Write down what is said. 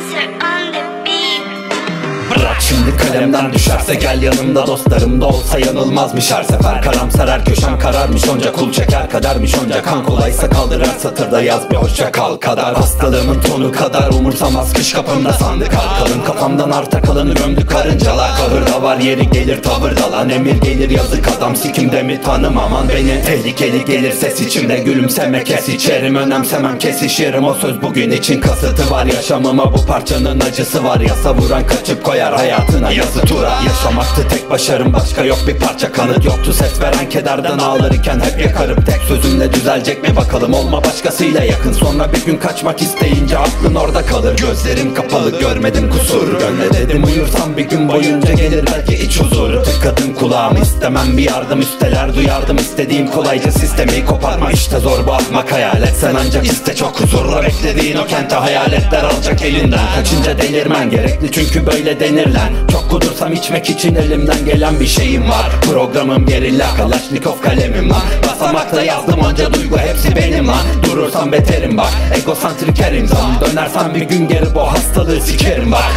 answer. Kalemden düşerse gel yanımda dostlarım da olsa yanılmazmış her sefer. Karamsar her köşem kararmış onca kul çeker kadermiş onca kan kolaysa kaldır her satırda yaz bir hoşça kal kadar. Hastalığımın tonu kadar umursamaz kış kapımda sandık Kalın kafamdan arta kalanı gömdü karıncalar. Kahırda var yeri gelir tavırda lan. Emir gelir yazık adam sikimde mi tanımaman beni Tehlikeli gelir ses içimde gülümseme kes içerim. Önemsemem kesişirim. O söz bugün için kasıtı var. Yaşamıma bu parçanın acısı var. Yasa vuran kaçıp koyar hayatına yazı tura Yaşamaktı tek başarım. Başka yok bir parça kanıt Yoktu. Ses veren kederden ağlarken hep yakarım. Tek sözümle düzelecek mi bakalım? Olma başkasıyla yakın. Sonra bir gün kaçmak isteyince aklın orada kalır. Gözlerim kapalı görmedim kusur. Gönle dedim uyursam bir gün boyunca gelir belki iç huzur. Tıkadım kulağımı istemem bir yardım üsteler duyardım istediğim kolayca sistemi koparma. İşte zor bu atmak hayalet Sen ancak iste çok huzurla beklediğin o kente hayaletler alacak elinden. Kaçınca delirmen gerekli çünkü böyle denirlen Çok kudursam içmek için elimden gelen bir şeyim var. Programım gerilla kalaşnikov kalemim var. Basamakta yazdım onca duygu hepsi benim lan Durursam beterim bak egosantrik her imzam Dönersem bir gün geri bu hastalığı sikerim bak